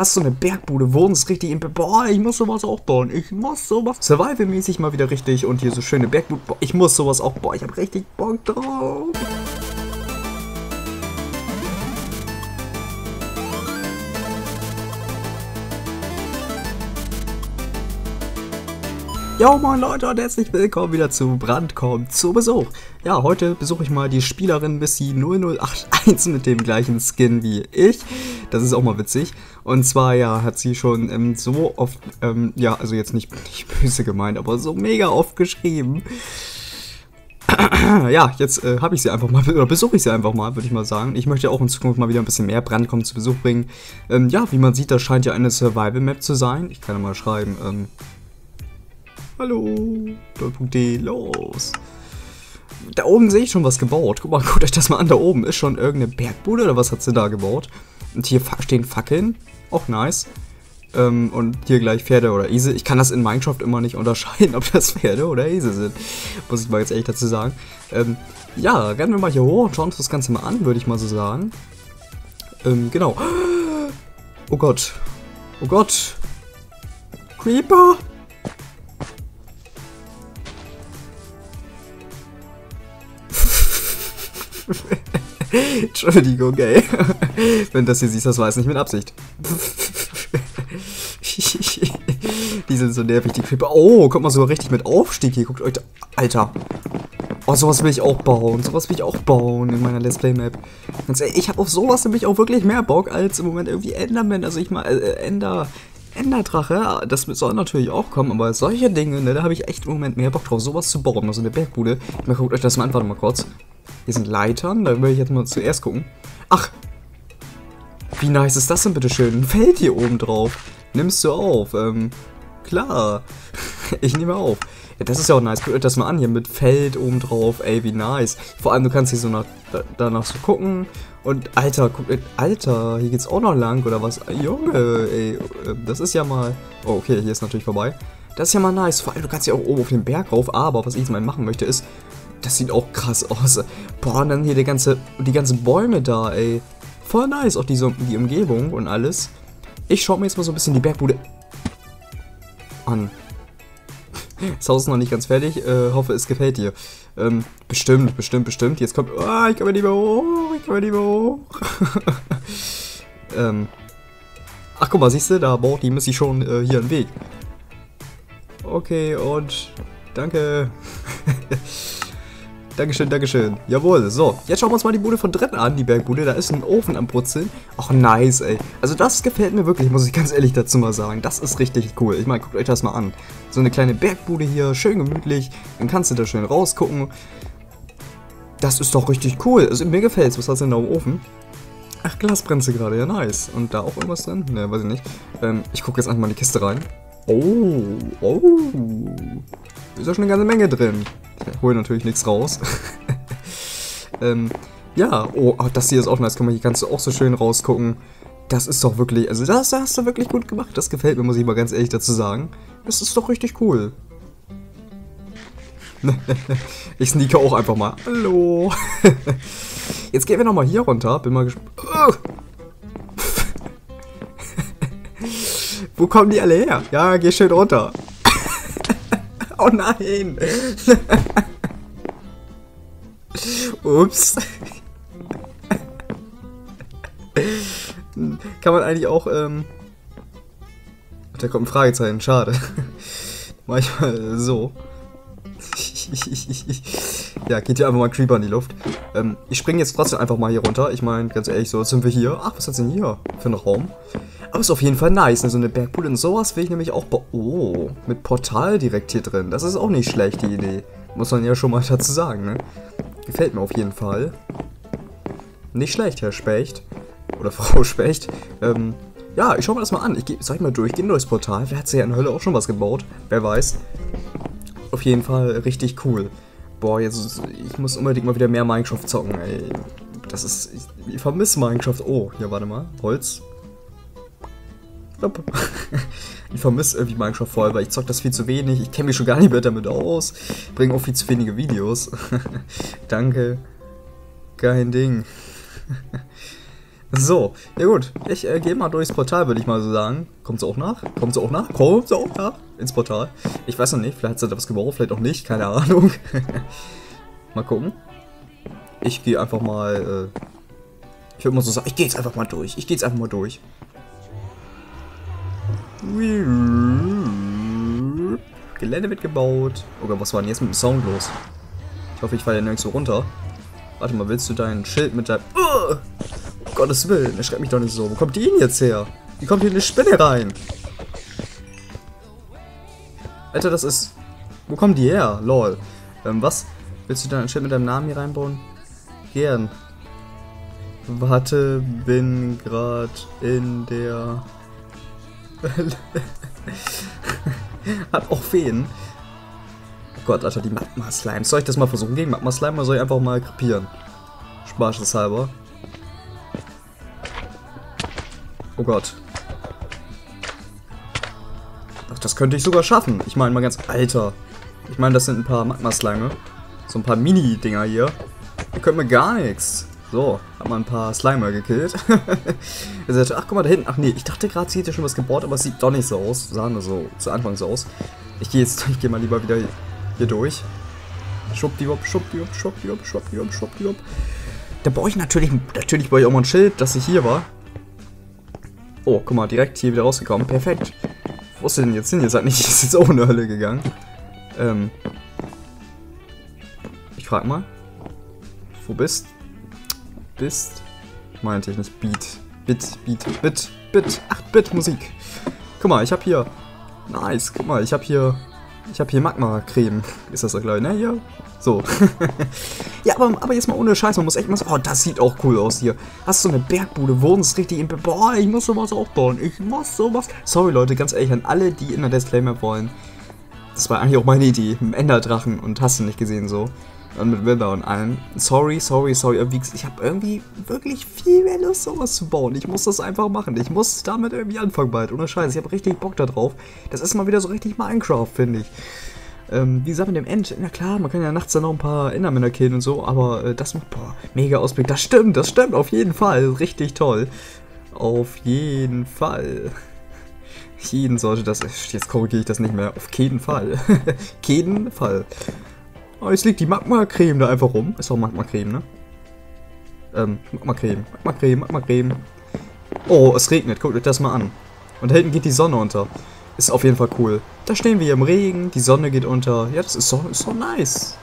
Hast du so eine Bergbude, wohnst richtig in... Boah, ich muss sowas auch bauen. Ich muss sowas... Survival-mäßig mal wieder richtig und hier so schöne Bergbude. Boah, ich muss sowas auch... Boah, ich hab richtig Bock drauf. Ja, moin Leute und herzlich willkommen wieder zu Brandcom zu Besuch. Ja, heute besuche ich mal die Spielerin Missy 0081 mit dem gleichen Skin wie ich. Das ist auch mal witzig. Und zwar, ja, hat sie schon ähm, so oft, ähm, ja, also jetzt nicht, nicht böse gemeint, aber so mega oft geschrieben. ja, jetzt äh, habe ich sie einfach mal, oder besuche ich sie einfach mal, würde ich mal sagen. Ich möchte auch in Zukunft mal wieder ein bisschen mehr Brandcom zu Besuch bringen. Ähm, ja, wie man sieht, das scheint ja eine Survival-Map zu sein. Ich kann ja mal schreiben, ähm, Hallo, Doll.de, los. Da oben sehe ich schon was gebaut. Guck mal, guckt euch das mal an. Da oben ist schon irgendeine Bergbude oder was hat sie da gebaut? Und hier stehen Fackeln. Auch nice. Ähm, und hier gleich Pferde oder Esel. Ich kann das in Minecraft immer nicht unterscheiden, ob das Pferde oder Esel sind. Muss ich mal jetzt ehrlich dazu sagen. Ähm, ja, rennen wir mal hier hoch und schauen uns das Ganze mal an, würde ich mal so sagen. Ähm, genau. Oh Gott. Oh Gott. Creeper. Entschuldigung, ey. Wenn das hier siehst, das war es nicht mit Absicht. die sind so nervig, die Creeper. Oh, kommt mal so richtig mit Aufstieg hier. Guckt euch da. Alter. Oh, sowas will ich auch bauen. Sowas will ich auch bauen in meiner Let's Play Map. Ganz ehrlich, ich habe auf sowas nämlich auch wirklich mehr Bock als im Moment irgendwie Enderman. Also ich mal, äh, Ender. Enderdrache, das soll natürlich auch kommen, aber solche Dinge, ne, da habe ich echt im Moment mehr Bock drauf, sowas zu bauen. Also eine Bergbude. Ich mal guckt euch das mal an, warte mal kurz. Hier sind Leitern, da will ich jetzt mal zuerst gucken. Ach! Wie nice ist das denn bitte schön? Ein Feld hier oben drauf. Nimmst du auf? Ähm, klar. ich nehme auf. Ja, das ist ja auch nice. Guckt euch das mal an hier mit Feld oben drauf. Ey, wie nice. Vor allem, du kannst hier so nach, da, danach so gucken. Und Alter, guck, Alter, hier geht's auch noch lang, oder was? Junge, ey, ähm, das ist ja mal... Oh, okay, hier ist natürlich vorbei. Das ist ja mal nice. Vor allem, du kannst ja auch oben auf den Berg rauf. Aber was ich jetzt mal machen möchte, ist, das sieht auch krass aus. Boah, und dann hier die ganze, die ganzen Bäume da, ey. Voll nice, auch diese, die Umgebung und alles. Ich schaue mir jetzt mal so ein bisschen die Bergbude an. Das Haus ist noch nicht ganz fertig. Äh, hoffe, es gefällt dir. Ähm, bestimmt, bestimmt, bestimmt. Jetzt kommt... Ah, ich komme nicht mehr hoch. Ich komme nicht mehr hoch. ähm. Ach, guck mal, siehst du? Da baut die Missy schon äh, hier einen Weg. Okay, und... Danke. Dankeschön, Dankeschön. Jawohl, so. Jetzt schauen wir uns mal die Bude von drinnen an, die Bergbude. Da ist ein Ofen am Brutzeln. Ach, nice, ey. Also das gefällt mir wirklich, muss ich ganz ehrlich dazu mal sagen. Das ist richtig cool. Ich meine, guckt euch das mal an. So eine kleine Bergbude hier, schön gemütlich. Dann kannst du da schön rausgucken. Das ist doch richtig cool. Also mir gefällt's. Was hast du denn da im Ofen? Ach, Glasbränze gerade. Ja, nice. Und da auch irgendwas drin? Ne, weiß ich nicht. Ähm, ich gucke jetzt einfach mal in die Kiste rein. Oh, oh. Ist ja schon eine ganze Menge drin. Ich hole natürlich nichts raus. ähm, ja, oh, das hier ist auch nice. Guck mal, hier kannst du auch so schön rausgucken. Das ist doch wirklich, also das, das hast du wirklich gut gemacht. Das gefällt mir, muss ich mal ganz ehrlich dazu sagen. Das ist doch richtig cool. ich sneake auch einfach mal. Hallo. Jetzt gehen wir nochmal hier runter. Bin mal gespannt. Wo kommen die alle her? Ja, geh schön runter. Oh nein! Ups. Kann man eigentlich auch, ähm... Da kommt ein Fragezeichen, schade. Manchmal so. ja, geht hier einfach mal ein Creeper in die Luft. Ähm, ich springe jetzt trotzdem einfach mal hier runter. Ich meine, ganz ehrlich, so sind wir hier. Ach, was hat's denn hier für einen Raum? Aber ist auf jeden Fall nice, ne? so eine Bergbude und sowas will ich nämlich auch... Oh, mit Portal direkt hier drin. Das ist auch nicht schlecht, die Idee. Muss man ja schon mal dazu sagen, ne? Gefällt mir auf jeden Fall. Nicht schlecht, Herr Specht. Oder Frau Specht. Ähm, ja, ich schau mir das mal an. Ich geh, soll ich mal durchgehen durchs Portal? Wer hat ja in Hölle auch schon was gebaut? Wer weiß. Auf jeden Fall richtig cool. Boah, jetzt, ich muss unbedingt mal wieder mehr Minecraft zocken, ey. Das ist, ich, ich vermisse Minecraft. Oh, hier, warte mal. Holz. ich vermisse irgendwie Minecraft voll, weil ich zock das viel zu wenig. Ich kenne mich schon gar nicht mehr damit aus. Bringe auch viel zu wenige Videos. Danke. Kein Ding. So, ja gut. Ich äh, gehe mal durchs Portal, würde ich mal so sagen. Kommt sie auch nach? Kommt sie auch nach? Kommt sie auch nach? Ins Portal. Ich weiß noch nicht, vielleicht hat sie da was gebaut, vielleicht auch nicht, keine Ahnung. mal gucken. Ich gehe einfach mal, äh, ich würde mal so sagen, ich gehe jetzt einfach mal durch. Ich gehe jetzt einfach mal durch. Gelände wird gebaut. Oh Gott, was war denn jetzt mit dem Sound los? Ich hoffe, ich falle nirgends so runter. Warte mal, willst du dein Schild mit deinem... Uh! Um Gottes Willen, erschreck mich doch nicht so. Wo kommt die denn jetzt her? Wie kommt hier eine Spinne rein? Alter, das ist... Wo kommen die her? Lol. Ähm, was? Willst du dein Schild mit deinem Namen hier reinbauen? Gern. Warte, bin grad in der... Hat auch Feen. Oh Gott, Alter, die Magma Slime. Soll ich das mal versuchen gegen Magma Slime oder soll ich einfach mal krepieren? Spaßeshalber. Oh Gott. Ach, das könnte ich sogar schaffen. Ich meine mal ganz... Alter. Ich meine, das sind ein paar Magma-Slime. So ein paar Mini-Dinger hier. Die können mir gar nichts. So, hat man ein paar Slimer gekillt. sagte, ach guck mal da hinten. Ach nee, ich dachte gerade, sie hätte schon was gebaut, aber es sieht doch nicht so aus. Sah nur so zu Anfang so aus. Ich gehe jetzt, ich gehe mal lieber wieder hier durch. Schwuppdiwupp, schwuppdiwupp, schwuppdiwupp, schwuppdiwupp, schwuppdiwupp. Da baue ich natürlich, natürlich baue ich auch mal ein Schild, dass ich hier war. Oh, guck mal, direkt hier wieder rausgekommen. Perfekt. Wo ist denn jetzt hin? Ihr seid nicht, ist jetzt auch in der Hölle gegangen. Ähm. Ich frag mal. Wo bist? Bist? Meinte ich nicht. Beat. Bit, Beat, Bit, Bit. 8-Bit Musik. Guck mal, ich hab hier. Nice, guck mal, ich hab hier. Ich hab hier Magma-Creme. Ist das doch gleich, ne? Hier. So. ja, aber, aber jetzt mal ohne Scheiß, man muss echt mal so, oh, das sieht auch cool aus hier. Hast du so eine Bergbude, wohnst richtig im, boah, ich muss sowas aufbauen, ich muss sowas. Sorry Leute, ganz ehrlich, an alle, die in der Disclaimer wollen. Das war eigentlich auch meine Idee, dem Enderdrachen und hast du nicht gesehen so. Und mit Wither und allem. Sorry, sorry, sorry, ich habe irgendwie wirklich viel mehr Lust, sowas zu bauen. Ich muss das einfach machen. Ich muss damit irgendwie anfangen bald. Ohne Scheiß, ich habe richtig Bock da drauf. Das ist mal wieder so richtig Minecraft, finde ich. Ähm, wie gesagt, mit dem End, na klar, man kann ja nachts dann noch ein paar Endermänner killen und so, aber äh, das macht, boah, mega Ausblick. Das stimmt, das stimmt, auf jeden Fall. Richtig toll. Auf jeden Fall. Jeden sollte das, jetzt korrigiere ich das nicht mehr, auf jeden Fall. jeden Fall. Oh, jetzt liegt die Magma-Creme da einfach rum. Ist auch Magma-Creme, ne? Ähm, Magma-Creme, Magma-Creme, Magma-Creme. Oh, es regnet, guckt euch das mal an. Und da hinten geht die Sonne unter. Ist auf jeden Fall cool. Da stehen wir im Regen, die Sonne geht unter. Ja, das ist so, ist so nice.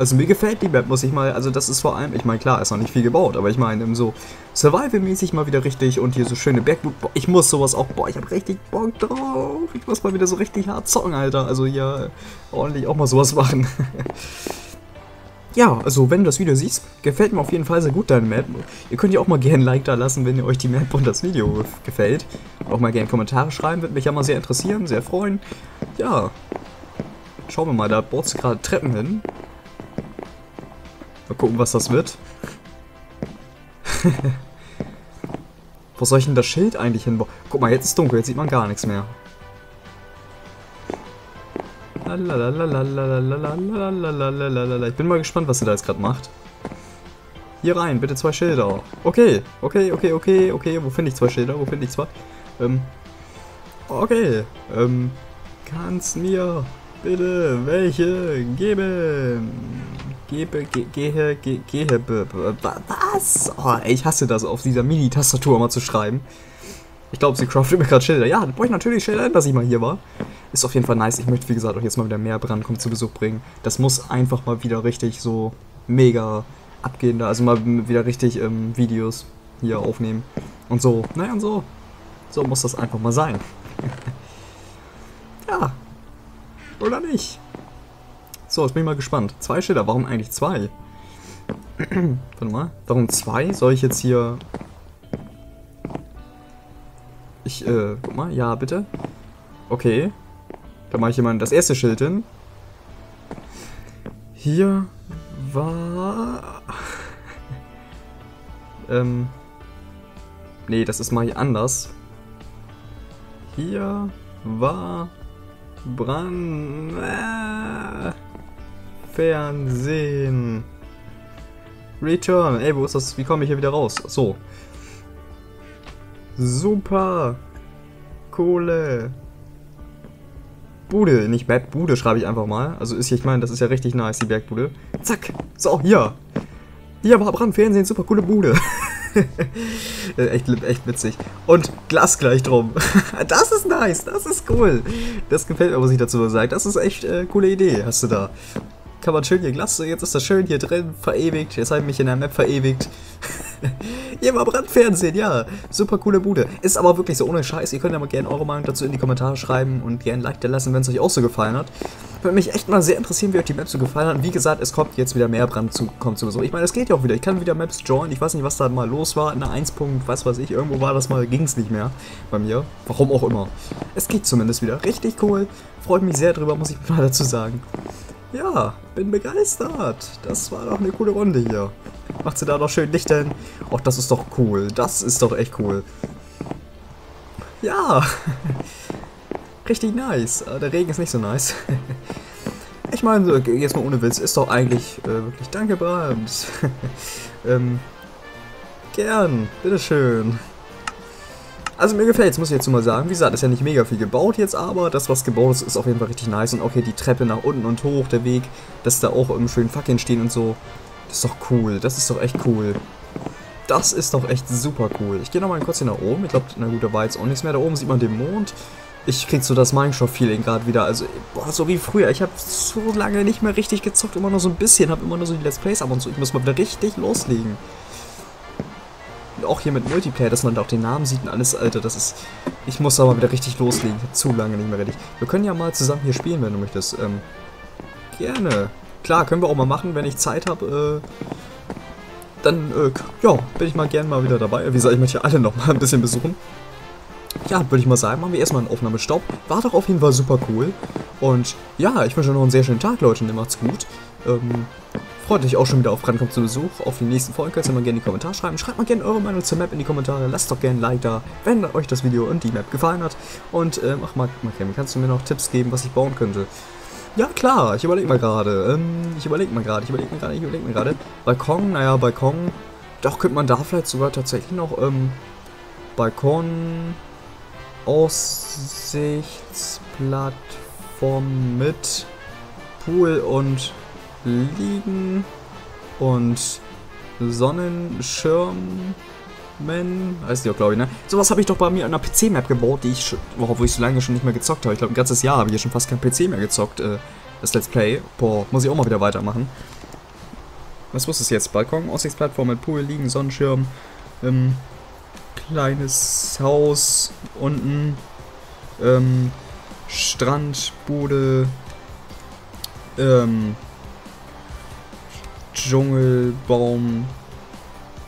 Also mir gefällt die Map, muss ich mal, also das ist vor allem, ich meine, klar, ist noch nicht viel gebaut, aber ich meine, so Survival-mäßig mal wieder richtig und hier so schöne Bergblut. Ich muss sowas auch, boah, ich habe richtig Bock drauf. Ich muss mal wieder so richtig hart zocken, Alter. Also hier ordentlich auch mal sowas machen. ja, also wenn du das Video siehst, gefällt mir auf jeden Fall sehr gut deine Map. Ihr könnt ja auch mal gerne ein Like da lassen, wenn ihr euch die Map und das Video gefällt. Auch mal gerne Kommentare schreiben, würde mich ja mal sehr interessieren, sehr freuen. Ja, schauen wir mal, da baut gerade Treppen hin. Mal gucken, was das wird. Wo soll ich denn das Schild eigentlich hinbauen? Guck mal, jetzt ist dunkel, jetzt sieht man gar nichts mehr. Ich bin mal gespannt, was sie da jetzt gerade macht. Hier rein, bitte zwei Schilder. Okay, okay, okay, okay, okay. Wo finde ich zwei Schilder? Wo finde ich zwei? Ähm. Okay. Ähm. Kannst mir bitte welche geben? Gebe, ge, gehe, ge, gehe, was? Oh, ey, ich hasse das, auf dieser Mini-Tastatur mal zu schreiben. Ich glaube, sie craftet mir gerade Schilder. Ja, dann brauche ich natürlich Schilder, dass ich mal hier war. Ist auf jeden Fall nice. Ich möchte, wie gesagt, auch jetzt mal wieder mehr Brandkommen zu Besuch bringen. Das muss einfach mal wieder richtig so mega abgehen da. Also mal wieder richtig ähm, Videos hier aufnehmen. Und so. Naja, und so. So muss das einfach mal sein. ja. Oder nicht? So, jetzt bin ich mal gespannt. Zwei Schilder, warum eigentlich zwei? Warte mal, warum zwei? Soll ich jetzt hier... Ich, äh, guck mal, ja, bitte. Okay. Da mache ich mal das erste Schild hin. Hier war... ähm... Nee, das ist mal hier anders. Hier war... Brand... Äh, Fernsehen. Return. Ey, wo ist das? Wie komme ich hier wieder raus? So. Super. Kohle. Bude, nicht Map, Bude schreibe ich einfach mal. Also ist hier, ich meine, das ist ja richtig nice, die Bergbude. Zack. So, hier. Hier war Brandfernsehen, super coole Bude. echt, echt witzig. Und Glas gleich drum. das ist nice, das ist cool. Das gefällt mir, muss ich dazu sagen. Das ist echt äh, coole Idee, hast du da kann man schön hier Glas, jetzt ist das schön hier drin, verewigt, jetzt habe ich mich in der Map verewigt. Hier war Brandfernsehen, ja, super coole Bude. Ist aber wirklich so ohne Scheiß, ihr könnt ja mal gerne eure Meinung dazu in die Kommentare schreiben und gerne ein Like da lassen, wenn es euch auch so gefallen hat. Würde mich echt mal sehr interessieren, wie euch die Map so gefallen hat. Und wie gesagt, es kommt jetzt wieder mehr Brand zu, kommt sowieso. Ich meine, es geht ja auch wieder, ich kann wieder Maps joinen, ich weiß nicht, was da mal los war, in der 1. was weiß ich, irgendwo war das mal, ging es nicht mehr bei mir. Warum auch immer. Es geht zumindest wieder, richtig cool, freut mich sehr drüber, muss ich mal dazu sagen. Ja, bin begeistert. Das war doch eine coole Runde hier. Macht sie da doch schön Licht hin. Och, das ist doch cool. Das ist doch echt cool. Ja. Richtig nice. Äh, der Regen ist nicht so nice. Ich meine, jetzt mal ohne Witz, ist doch eigentlich äh, wirklich danke, Brand. ähm, gern, bitteschön. Also mir gefällt es, muss ich jetzt mal sagen. Wie gesagt, ist ja nicht mega viel gebaut jetzt, aber das, was gebaut ist, ist auf jeden Fall richtig nice. Und auch hier die Treppe nach unten und hoch, der Weg, dass da auch im schönen Fackeln stehen und so. Das ist doch cool, das ist doch echt cool. Das ist doch echt super cool. Ich gehe nochmal kurz hier nach oben. Ich glaube, na gut, da war jetzt auch nichts mehr. Da oben sieht man den Mond. Ich krieg so das Minecraft-Feeling gerade wieder. Also, boah, so wie früher. Ich habe so lange nicht mehr richtig gezockt. Immer nur so ein bisschen. Habe immer nur so die Let's Plays ab und so. Ich muss mal wieder richtig loslegen auch hier mit Multiplayer, dass man da auch den Namen sieht und alles, Alter, das ist... Ich muss aber wieder richtig loslegen, ich hab zu lange nicht mehr richtig. Wir können ja mal zusammen hier spielen, wenn du möchtest. Ähm, gerne. Klar, können wir auch mal machen, wenn ich Zeit habe, äh, dann, äh, ja, bin ich mal gerne mal wieder dabei. Wie gesagt, ich möchte alle noch mal ein bisschen besuchen. Ja, würde ich mal sagen, machen wir erstmal einen Aufnahmestopp. War doch auf jeden Fall super cool. Und ja, ich wünsche euch noch einen sehr schönen Tag, Leute. Und macht's gut. Ähm, Freut euch auch schon wieder auf Rankommt zu Besuch. Auf die nächsten Folgen könnt ihr mal gerne in die Kommentare schreiben. Schreibt mal gerne eure Meinung zur Map in die Kommentare. Lasst doch gerne ein Like da, wenn euch das Video und die Map gefallen hat. Und ähm, ach, Markem, kannst du mir noch Tipps geben, was ich bauen könnte? Ja, klar, ich überlege mal gerade. Ähm, ich überlege mal gerade, ich überlege mal gerade, ich überlege mal gerade. Balkon, naja, Balkon. Doch, könnte man da vielleicht sogar tatsächlich noch, ähm, Balkon, Aussichtsplattform mit Pool und liegen und Sonnenschirmen, heißt die auch, glaube ich, ne? Sowas habe ich doch bei mir an einer PC-Map gebaut, die ich, wo ich so lange schon nicht mehr gezockt habe. Ich glaube, ein ganzes Jahr habe ich hier schon fast kein PC mehr gezockt, äh, das Let's Play. Boah, muss ich auch mal wieder weitermachen. Was muss es jetzt? Balkon, Aussichtsplattform mit Pool, liegen, Sonnenschirm, ähm, kleines Haus unten, ähm, Strand, Bude, ähm, Dschungelbaum,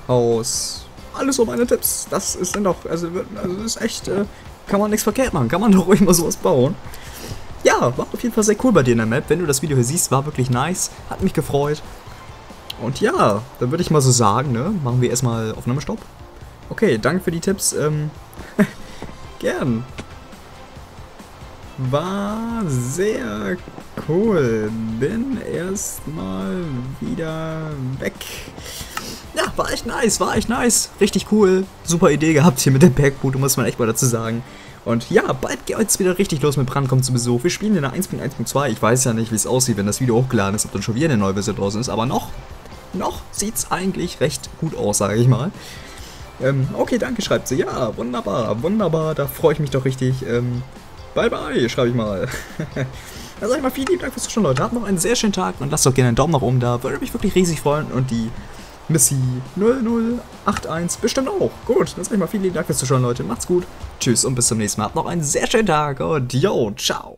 Haus, alles so meine Tipps. Das ist dann doch, also, also das ist echt, äh, kann man nichts verkehrt machen, kann man doch ruhig mal sowas bauen. Ja, war auf jeden Fall sehr cool bei dir in der Map. Wenn du das Video hier siehst, war wirklich nice, hat mich gefreut. Und ja, dann würde ich mal so sagen, ne, machen wir erstmal Aufnahmestopp. Okay, danke für die Tipps, ähm, gern. War sehr cool. Bin erstmal wieder weg. Ja, war echt nice, war echt nice. Richtig cool. Super Idee gehabt hier mit der Bergbude, muss man echt mal dazu sagen. Und ja, bald geht es wieder richtig los mit Brand kommt zu Besuch. Wir spielen in der 1.1.2. Ich weiß ja nicht, wie es aussieht, wenn das Video hochgeladen ist, ob dann schon wieder eine neue Version draußen ist. Aber noch, noch sieht es eigentlich recht gut aus, sage ich mal. Ähm, okay, danke, schreibt sie. Ja, wunderbar, wunderbar. Da freue ich mich doch richtig. Ähm, Bye bye, schreibe ich mal. Dann sag ich mal vielen lieben Dank fürs Zuschauen, Leute. Habt noch einen sehr schönen Tag und lasst doch gerne einen Daumen nach oben da. Würde mich wirklich riesig freuen und die Missy 0081 bestimmt auch. Gut, dann sag ich mal vielen lieben Dank fürs Zuschauen, Leute. Macht's gut. Tschüss und bis zum nächsten Mal. Habt noch einen sehr schönen Tag und yo, ciao.